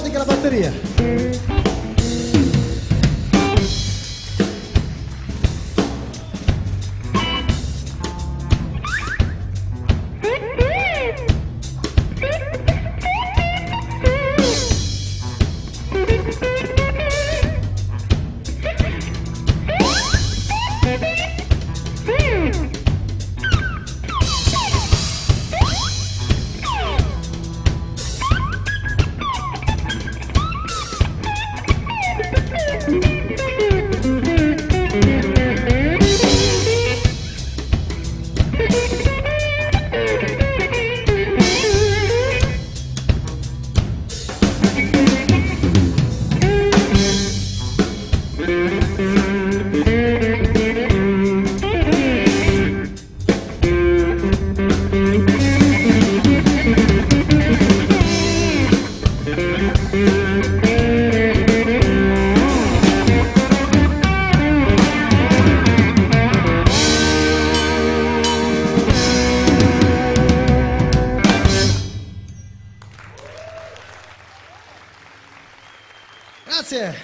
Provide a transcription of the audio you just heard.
Tinggal bateri ya. Yeah.